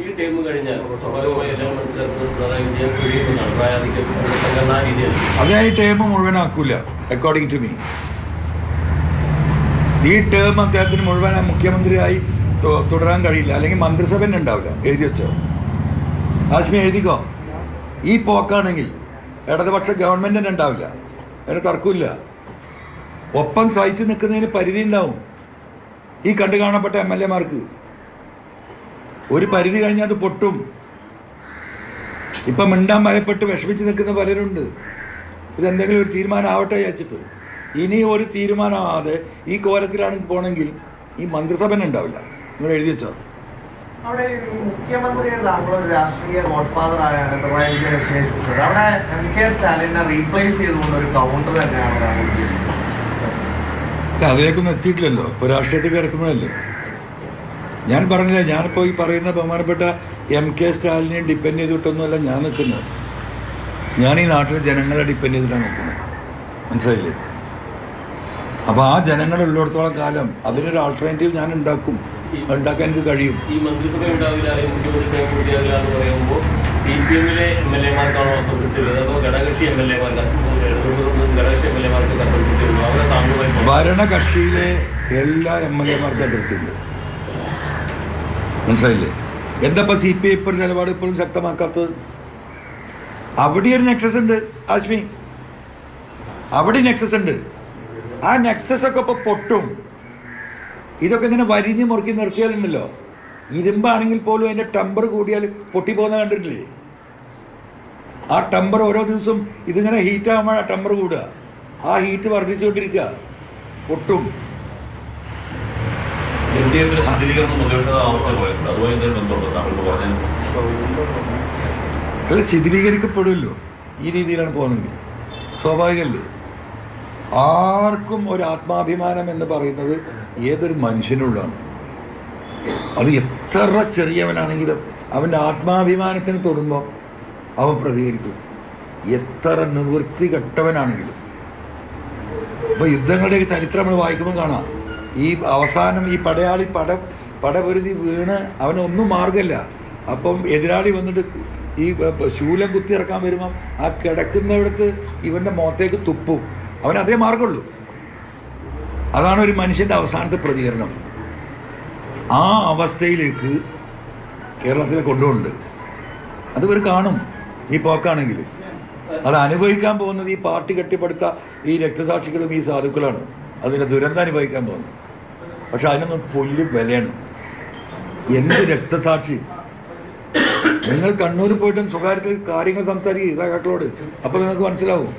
ഈ ടൈം കഴിഞ്ഞാൽ സ്വാഭാവികമായി എല്ലാം മനസ്സിലാക്കുന്നത് Pinarayi Vijayan according to me ഈ ടേം അദ്ദേഹത്തിന് മുഴുവൻ മുഖ്യമന്ത്രിയായി തുടരാൻ കഴിയില്ല. അല്ലെങ്കിൽ മന്ത്രിസഭ തന്നെ ഉണ്ടാവില്ല. എഴുതി വെച്ചോ. ആശ്മി എഴുതിക്കോ. ഈ പോക്കാണെങ്കിൽ ഇടതുപക്ഷ ഗവൺമെന്റ് തന്നെ ഉണ്ടാവില്ല. അതിന് തർക്കമില്ല. ഒപ്പം സഹിച്ചു നിൽക്കുന്നതിന് പരിധി ഉണ്ടാവും. ഈ കണ്ടു കാണപ്പെട്ട എം എൽ എമാർക്ക് ഒരു പരിധി കഴിഞ്ഞാൽ അത് പൊട്ടും. ഇപ്പം മിണ്ടാൻ ഭയപ്പെട്ട് വിഷമിച്ച് നിൽക്കുന്ന പലരുണ്ട്. ഇതെന്തെങ്കിലും ഒരു തീരുമാനമാവട്ടെ വിചാരിച്ചിട്ട്. ഇനി ഒരു തീരുമാനമാവാതെ ഈ കോലത്തിലാണ് പോണെങ്കിൽ ഈ മന്ത്രിസഭ തന്നെ ഉണ്ടാവില്ല. നിങ്ങൾ എഴുതി വെച്ചോ. അവിടെ ഈ മുഖ്യമന്ത്രിയെ താങ്കളൊരു രാഷ്ട്രീയ ഗോഡ്ഫാദർ ആയാണ് പിണറായി വിജയൻ വിശേഷിപ്പിച്ചത് അവിടെ എം കെ സ്റ്റാലിനെ റീപ്ലേസ് ചെയ്തുകൊണ്ട് ഒരു കൗണ്ടർ തന്നെയാണ് അതിലേക്കൊന്നും എത്തിയിട്ടില്ലല്ലോ. ഇപ്പോൾ രാഷ്ട്രീയത്തിൽ കിടക്കുമ്പോഴല്ലേ ഞാൻ പറഞ്ഞില്ല ഞാനിപ്പോൾ ഈ പറയുന്ന ബഹുമാനപ്പെട്ട എം കെ സ്റ്റാലിനെയും ഡിപ്പെൻഡ് ചെയ്തിട്ടൊന്നുമല്ല ഞാൻ നിൽക്കുന്നത്. ഞാൻ ഈ നാട്ടിലെ ജനങ്ങളെ ഡിപ്പെൻഡ് ചെയ്തിട്ടാണ് നിൽക്കുന്നത്. മനസ്സിലായില്ലേ? അപ്പോൾ ആ ജനങ്ങളുള്ളിടത്തോളം കാലം അതിനൊരു ആൾട്ടർനേറ്റീവ് ഞാൻ ഉണ്ടാക്കും. ഉണ്ടാക്കാൻ എനിക്ക് കഴിയും. ഈ മന്ത്രിസഭ ഉണ്ടാവില്ല അല്ലെങ്കിൽ മുഖ്യമന്ത്രി ടൈം പൂർത്തിയാകില്ല എന്ന് പറയുമ്പോൾ സി പി എമ്മിലെ എം എൽ എമാർക്കാണോ അസംതൃപ്തിയുള്ളത് അതോ ഘടകകക്ഷി എം എൽ എമാർക്ക് ഘടകകക്ഷി എം എൽ എമാർക്ക് അസംതൃപ്തിയുള്ളൂ ഭരണകക്ഷിയിലെ എല്ലാ എം എൽ എമാർക്കും അതിർത്തിയുണ്ട് മനസ്സിലായില്ലേ? എന്താ സി പി ഐ ഇപ്പോൾ നിലപാട് ഇപ്പോഴും ശക്തമാക്കാത്തത്? അവിടെ ഒരു നെക്സസ് ഉണ്ട് ആശ്മി. അവിടെ നെക്സസ് ഉണ്ട്. ആ നെക്സസ് ഒക്കെ ഇപ്പൊ പൊട്ടും. ഇതൊക്കെ ഇങ്ങനെ വരിഞ്ഞ് മുറുക്കി നിർത്തിയാലുണ്ടല്ലോ. ഇരുമ്പാണെങ്കിൽ പോലും അതിന്റെ ടെമ്പർ കൂടിയാൽ പൊട്ടിപ്പോകുന്ന കണ്ടിട്ടില്ലേ? ആ ടെമ്പർ ഓരോ ദിവസവും ഇതിങ്ങനെ ഹീറ്റ് ആകുമ്പോഴാണ് ടെമ്പർ കൂടുക. ആ ഹീറ്റ് വർദ്ധിച്ചുകൊണ്ടിരിക്കുക. പൊട്ടും. അല്ല ശിഥിലീകരിക്കപ്പെടുമല്ലോ. ഈ രീതിയിലാണ് പോകുന്നതെങ്കിൽ സ്വാഭാവികമല്ലേ? ആർക്കും ഒരു ആത്മാഭിമാനം എന്ന് പറയുന്നത് ഏതൊരു മനുഷ്യനുള്ളതാണ്. അത് എത്ര ചെറിയവനാണെങ്കിലും അവന്റെ ആത്മാഭിമാനത്തിന് തൊടുമ്പോൾ അവൻ പ്രതികരിക്കും. എത്ര നിവൃത്തി കെട്ടവനാണെങ്കിലും അപ്പോൾ യുദ്ധങ്ങളുടെയൊക്കെ ചരിത്രം നമ്മൾ വായിക്കുമ്പോൾ കാണാം. ഈ അവസാനം ഈ പടയാളി പട പടപൊരുതി വീണ് അവനൊന്നും മാർഗമില്ല. അപ്പം എതിരാളി വന്നിട്ട് ഈ ശൂലം കുത്തി ഇറക്കാൻ വരുമ്പം ആ കിടക്കുന്നിടത്ത് ഇവന്റെ മുഖത്തേക്ക് തുപ്പും. അവൻ അതേ മാർഗമുള്ളൂ. അതാണ് ഒരു മനുഷ്യന്റെ അവസാനത്തെ പ്രതികരണം. ആ അവസ്ഥയിലേക്ക് കേരളത്തിലെ കൊണ്ടുപോകുന്നുണ്ട്. അത് ഇവർ കാണും ഈ പോക്കാണെങ്കിൽ. അത് അനുഭവിക്കാൻ പോകുന്നത് ഈ പാർട്ടി കെട്ടിപ്പടുത്ത ഈ രക്തസാക്ഷികളും ഈ സാധുക്കളാണ്. അതിന്റെ ദുരന്തം അനുഭവിക്കാൻ പോകുന്നത് പക്ഷെ അതിനൊന്നും പുല്ല് വിലയാണ്. എന്ത് രക്തസാക്ഷി? നിങ്ങൾ കണ്ണൂർ പോയിട്ടും സ്വകാര്യത്തിൽ കാര്യങ്ങൾ സംസാരിക്കുക സഖാക്കളോട് അപ്പോൾ നിങ്ങൾക്ക് മനസ്സിലാവും.